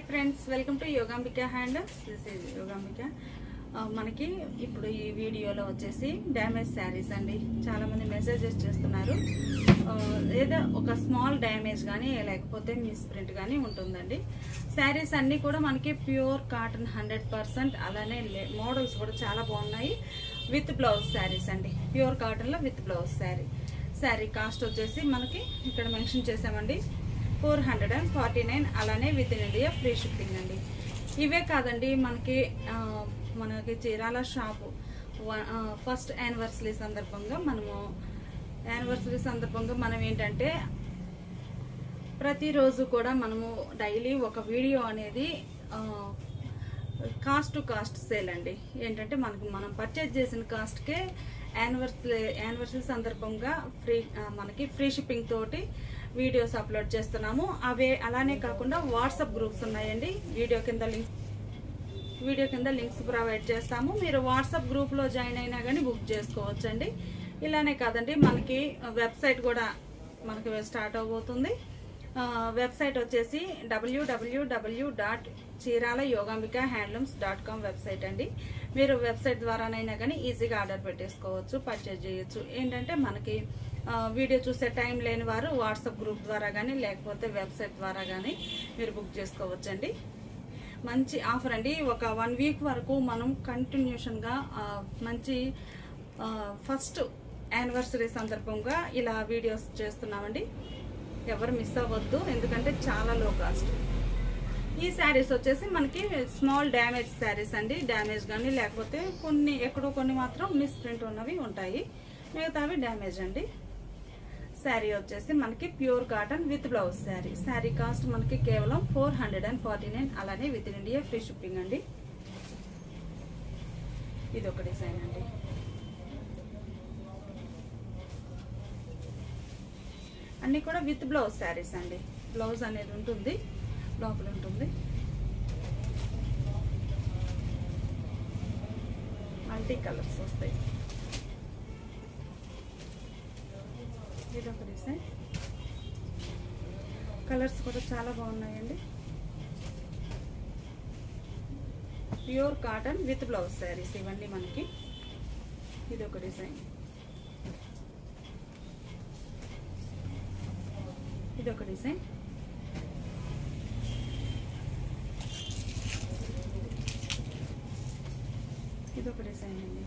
Hi friends welcome to Yogambika hand this is Yogambika. మనకి ఇప్పుడు ఈ వీడియోలో వచ్చేసి డ్యామేజ్ శారీస్ అండి. చాలామంది మెసేజెస్ చేస్తున్నారు. లేదా ఒక స్మాల్ డ్యామేజ్ కానీ లేకపోతే మిస్ ప్రింట్ కానీ ఉంటుందండి. శారీస్ అన్నీ కూడా మనకి ప్యూర్ కాటన్ హండ్రెడ్ పర్సెంట్ అలానే మోడల్స్ కూడా చాలా బాగున్నాయి. విత్ బ్లౌజ్ శారీస్ అండి. ప్యూర్ కాటన్లో with blouse sari. Sari cost వచ్చేసి మనకి ఇక్కడ మెన్షన్ చేసామండి four hundred and forty nine అలానే with in India free shipping అండి. ఇవే కాదండి మనకి మనకి చీరాల షాపు. ఫస్ట్ యానివర్సరీ సందర్భంగా మనము యానివర్సరీ సందర్భంగా మనం ఏంటంటే ప్రతిరోజు కూడా మనము డైలీ ఒక వీడియో అనేది కాస్ట్ టు కాస్ట్ సేల్ అండి. ఏంటంటే మనకు మనం పర్చేజ్ చేసిన కాస్ట్కే యానివర్సరీ యానివర్సరీ సందర్భంగా ఫ్రీ మనకి ఫ్రీ షిప్పింగ్ తోటి వీడియోస్ అప్లోడ్ చేస్తున్నాము. అవే అలానే కాకుండా వాట్సాప్ గ్రూప్స్ ఉన్నాయండి. వీడియో కింద లింక్ వీడియో కింద లింక్స్ ప్రొవైడ్ చేస్తాము. మీరు వాట్సాప్ గ్రూప్లో జాయిన్ అయినా కానీ బుక్ చేసుకోవచ్చండి. ఇలానే కాదండి మనకి వెబ్సైట్ కూడా మనకి స్టార్ట్ అవబోతుంది. వెబ్సైట్ వచ్చేసి డబ్ల్యూడబ్ల్యూడబ్ల్యూ dot Chirala Yogambika handlooms dot com website అండి. మీరు వెబ్సైట్ ద్వారానైనా కానీ ఈజీగా ఆర్డర్ పెట్టేసుకోవచ్చు పర్చేజ్ చేయొచ్చు. ఏంటంటే మనకి వీడియో చూసే టైం లేని వారు వాట్సాప్ గ్రూప్ ద్వారా కానీ లేకపోతే వెబ్సైట్ ద్వారా కానీ మీరు బుక్ చేసుకోవచ్చండి. మంచి ఆఫర్ అండి. ఒక వన్ వీక్ వరకు మనం కంటిన్యూషన్గా మంచి ఫస్ట్ యానివర్సరీ సందర్భంగా ఇలా వీడియోస్ చేస్తున్నామండి. ఎవరు మిస్ అవ్వద్దు ఎందుకంటే చాలా లో కాస్ట్ ఈ శారీస్ వచ్చేసి మనకి స్మాల్ డ్యామేజ్ శారీస్ అండి. డ్యామేజ్ కానీ లేకపోతే కొన్ని ఎక్కడో కొన్ని మాత్రం మిస్ ప్రింట్ ఉన్నవి ఉంటాయి. మిగతావి డ్యామేజ్ అండి. శారీ వచ్చేసి మనకి pure cotton with blouse sari. Sari cost మనకి కేవలం four hundred and forty nine అలానే విత్ ఇండియా ఫ్రీ షిప్పింగ్ అండి. ఇది ఒక డిజైన్ అండి. అన్నీ కూడా విత్ బ్లౌజ్ శారీస్ అండి. బ్లౌజ్ అనేది ఉంటుంది లోపల ఉంటుంది. మల్టీ కలర్స్ వస్తాయి. ఇది ఒక డిజైన్ కలర్స్ కూడా చాలా బాగున్నాయండి. Pure cotton with blouse saris ఇవన్నీ మనకి. ఇది ఒక డిజైన్ ఇది ఒక డిజైన్ ఇది ఒక డిజైన్ అండి.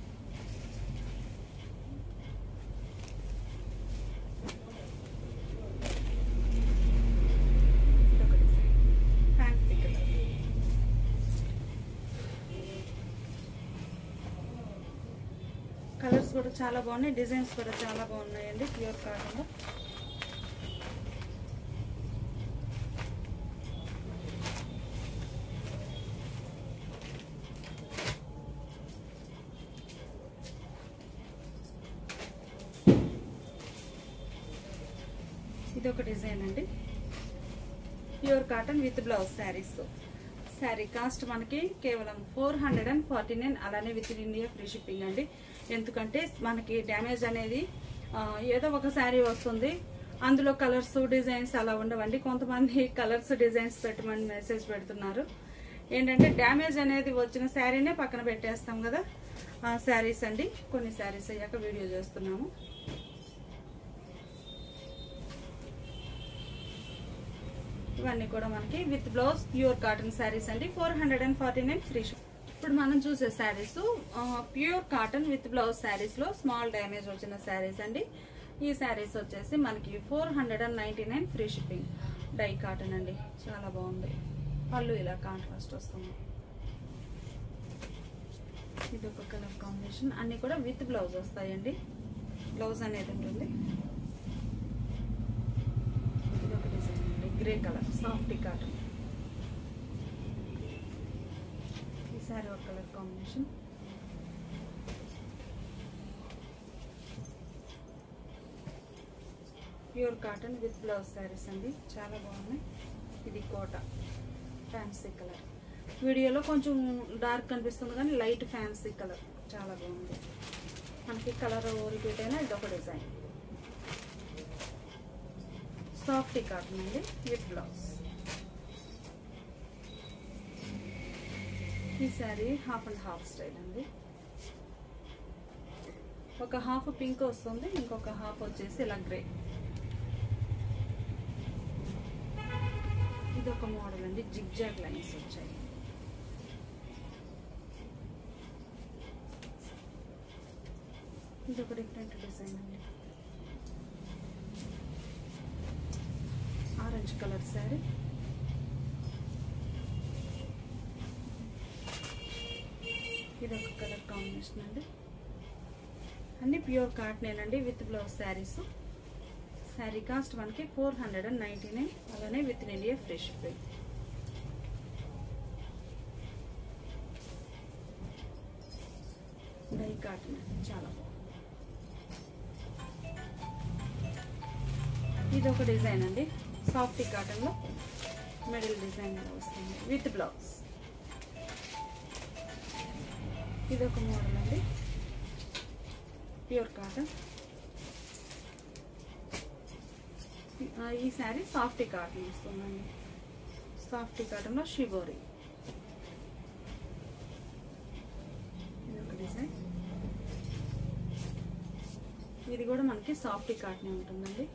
కలర్స్ కూడా చాలా బాగున్నాయి. డిజైన్స్ కూడా చాలా బాగున్నాయండి. ప్యూర్ కాటన్లో ఇది ఒక డిజైన్ అండి. Pure cotton with blouse saris sari cost మనకి కేవలం four hundred and forty nine అలానే with in India free shipping అండి. ఎందుకంటే మనకి డ్యామేజ్ అనేది ఏదో ఒక శారీ వస్తుంది. అందులో కలర్స్ డిజైన్స్ అలా ఉండవండి. కొంతమంది కలర్స్ డిజైన్స్ పెట్టమని మెసేజ్ పెడుతున్నారు. ఏంటంటే డ్యామేజ్ అనేది వచ్చిన శారీనే పక్కన పెట్టేస్తాం కదా. ఆ శారీస్ అండి. కొన్ని శారీస్ అయ్యాక వీడియో చేస్తున్నాము. ఇవన్నీ కూడా మనకి with blouse pure cotton saris అండి. Four hundred and forty nine free ఇప్పుడు మనం చూసే saris pure cotton with blouse శారీస్లో స్మాల్ డ్యామేజ్ వచ్చిన శారీస్ అండి. ఈ శారీస్ వచ్చేసి మనకి four hundred and ninety nine free shipping dye cotton అండి. చాలా బాగుంది. పళ్ళు ఇలా కాంట్రాస్ట్ వస్తుంది. ఇది ఒక కలర్ కాంబినేషన్ అన్ని కూడా విత్ బ్లౌజ్ వస్తాయండి. బ్లౌజ్ అనేది ఉంటుంది. ఇది ఒక డిజైన్ అండి. Grey colour soft cotton sari ఒక colour combination. Pure cotton with blouse saris అండి. చాలా బాగున్నాయి. ఇది కోట ఫ్యాన్సీ కలర్. వీడియోలో కొంచెం డార్క్ కనిపిస్తుంది కానీ లైట్ ఫ్యాన్సీ కలర్. చాలా బాగుంది. మనకి కలర్ రిపీట్ అయినా ఇది ఒక డిజైన్. సాఫ్టీ కాటన్ అండి విత్ బ్లౌజ్. ఈ sari half and half style అండి. ఒక హాఫ్ పింక్ వస్తుంది ఇంకొక హాఫ్ వచ్చేసి ఇలా గ్రే. ఇది ఒక మోడల్ అండి జిగ్జాగ్ లైన్స్ వచ్చాయి. ఇది ఒక డిఫరెంట్ డిజైన్ అండి. Orange colour sari. ఇది ఒక కలర్ కాంబినేషన్ అండి. అన్ని pure కాటనేనండి with blouse saris. Sari cost మనకి four hundred and ninety nine. అలానే with India fresh free dye cotton చాలా బాగుంది. ఇది ఒక డిజైన్ అండి. సాఫ్టీ కాటన్లో మిడిల్ డిజైన్ వస్తుంది. With blouse. ఇది ఒక మోడల్ అండి. Pure cotton. ఈ శారీ సాఫ్ట్ కాటన్ వస్తుందండి. సాఫ్ట్ కాటన్లో షిబోరి. ఇది డిజైన్. ఇది కూడా మనకి సాఫ్టీ కాటన్ ఉంటుందండి.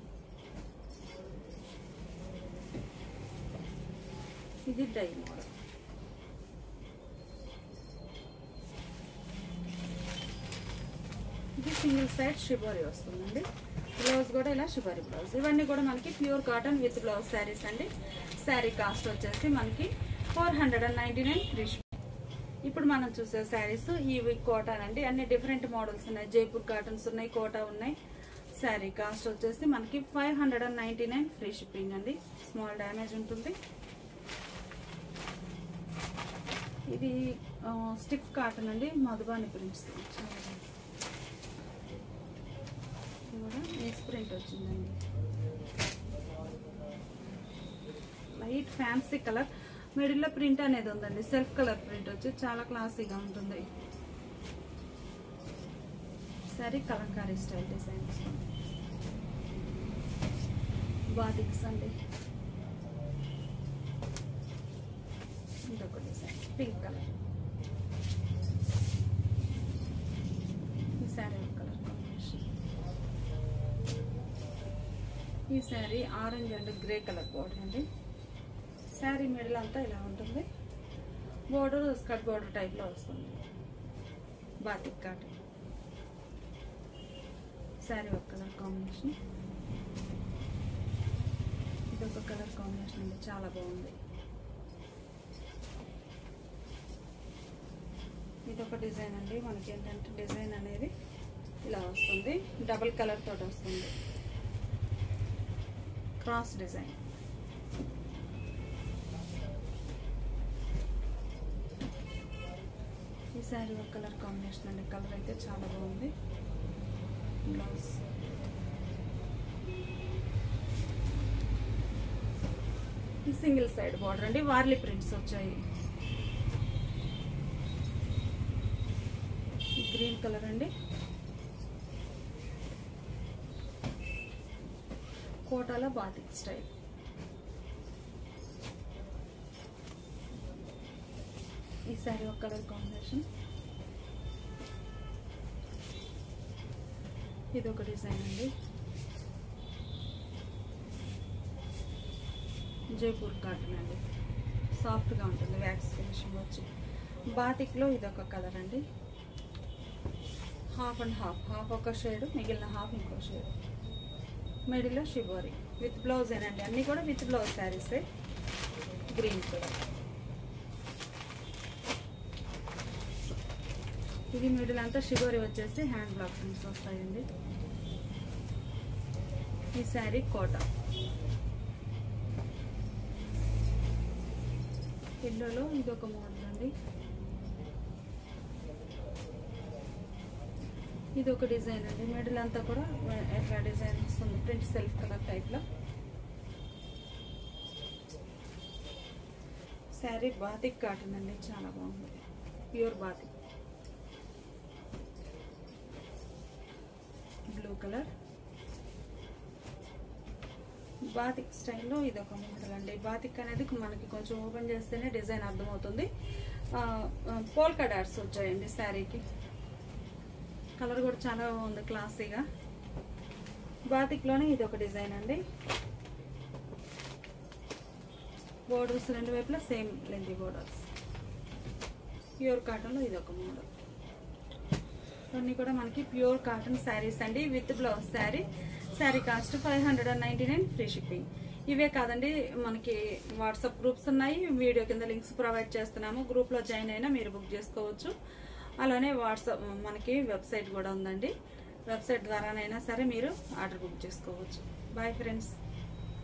ఇది డై మనకి సింగిల్ సైడ్ షిబోరి వస్తుందండి. బ్లౌజ్ కూడా ఇలా షిబోరి బ్లౌజ్ ఇవన్నీ కూడా మనకి pure cotton with blouse saris అండి. శారీ కాస్ట్ వచ్చేసి మనకి four hundred and ninety nine free ఇప్పుడు మనం చూసే శారీస్ ఇవి కోటాన్ అండి. అన్ని డిఫరెంట్ మోడల్స్ ఉన్నాయి. జైపూర్ కాటన్స్ ఉన్నాయి కోటా ఉన్నాయి. శారీ కాస్ట్ వచ్చేసి మనకి five hundred and ninety nine free shipping అండి. స్మాల్ డ్యామేజ్ ఉంటుంది. ఇది స్టిఫ్ కాటన్ అండి. మధుబాని ప్రింట్స్ నెక్స్ట్ ప్రింట్ వచ్చిందండి. లైట్ ఫ్యాన్సీ కలర్ మిడిల్లో ప్రింట్ అనేది ఉందండి. సెల్ఫ్ కలర్ ప్రింట్ వచ్చి చాలా క్లాసీగా ఉంటుంది. సరే కలంకారీ స్టైల్ డిజైన్ బాటిక్స్ అండి ఇంకొక design pink colour sari orange and grey colour border అండి. శారీ మిడిల్ అంతా ఇలా ఉంటుంది. బోర్డర్ స్కర్ట్ బోర్డర్ టైప్లో వస్తుంది. బాతిక్ కాటన్ శారీ ఒక కలర్ కాంబినేషన్. ఇది ఒక కలర్ కాంబినేషన్ అండి. చాలా బాగుంది. ఇది ఒక డిజైన్ అండి. మనకి ఏంటంటే డిజైన్ అనేది ఇలా వస్తుంది. డబుల్ కలర్ తోటి వస్తుంది. Cross design. ఈ శారీ ఒక కలర్ కాంబినేషన్ అండి. కలర్ అయితే చాలా బాగుంది. బ్లౌజ్ ఈ సింగిల్ సైడ్ బార్డర్ అండి. వార్లీ ప్రింట్స్ వచ్చాయి. గ్రీన్ కలర్ అండి. కోటాలో బాతిక్ స్టైల్ ఈ శారీ ఒక కలర్ కాంబినేషన్. ఇది ఒక డిజైన్ అండి. జైపూర్ కాటన్ అండి. సాఫ్ట్గా ఉంటుంది వ్యాక్స్ ఫినిషింగ్ వచ్చి. బాటిక్లో ఇది ఒక కలర్ అండి. Half and half. హాఫ్ ఒక షేడ్ మిగిలిన హాఫ్ ఇంకో షేడ్. మిడిల్లో షిబోరి విత్ బ్లౌజ్ ఏనండి. అన్నీ కూడా విత్ బ్లౌజ్ శారీసే. గ్రీన్ కలర్ ఇది మిడిల్ అంతా షిగోరి వచ్చేసి హ్యాండ్ బ్లాక్ ప్రింట్స్ వస్తాయండి. ఈ శారీ కోట. ఎల్లోలో ఇది ఒక మోడల్ అండి. ఇది ఒక డిజైన్ అండి. మిడిల్ అంతా కూడా ఎట్లా డిజైన్ వస్తుంది. ప్రింట్ సెల్ఫ్ కలర్ టైప్లో శారీ బాతిక్ కాటన్ అండి. చాలా బాగుంది. Pure batik. Blue colour. Batik స్టైల్లో ఇది ఒక మోడల్ అండి. బాతిక్ అనేది మనకి కొంచెం ఓపెన్ చేస్తేనే డిజైన్ అర్థమవుతుంది. పోల్కా డాట్స్ వచ్చాయండి శారీకి. కలర్ కూడా చాలా బాగుంది క్లాసీగా. బాతిక్లోనే ఇది ఒక డిజైన్ అండి. బోర్డర్స్ రెండు వైపులా సేమ్ లెంది బోర్డర్స్ ప్యూర్ కాటన్లో ఇది ఒక మోడల్. ఇవన్నీ కూడా మనకి ప్యూర్ కాటన్ శారీస్ అండి. With blouse sari sari cost five hundred and ninety nine free shipping ఇవే కాదండి మనకి వాట్సాప్ గ్రూప్స్ ఉన్నాయి. వీడియో కింద లింక్స్ ప్రొవైడ్ చేస్తున్నాము. గ్రూప్లో జాయిన్ అయినా మీరు బుక్ చేసుకోవచ్చు. అలానే వాట్సాప్ మనకి వెబ్సైట్ కూడా ఉందండి. వెబ్సైట్ ద్వారానైనా సరే మీరు ఆర్డర్ బుక్ చేసుకోవచ్చు. Bye friends